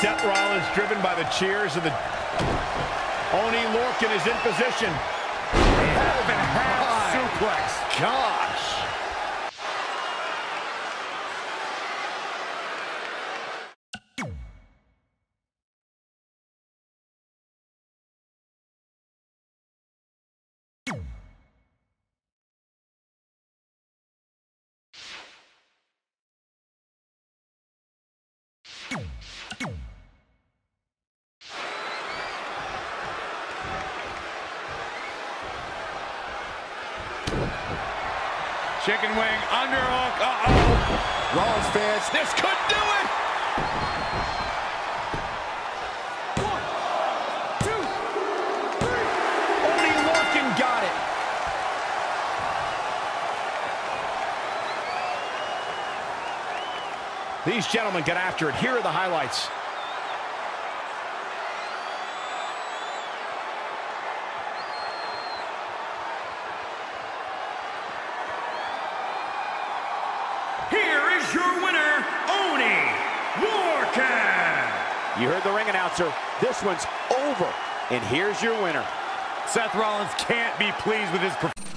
Seth Rollins driven by the cheers of the... Oni Lorcan is in position. Half and half suplex. Gosh. Chicken wing, underhook, uh-oh. Rollins fans, This could do it! one, two, three. Lorcan got it. These gentlemen get after it. Here are the highlights. Lorcan. You heard the ring announcer. This one's over. And here's your winner. Seth Rollins can't be pleased with his performance.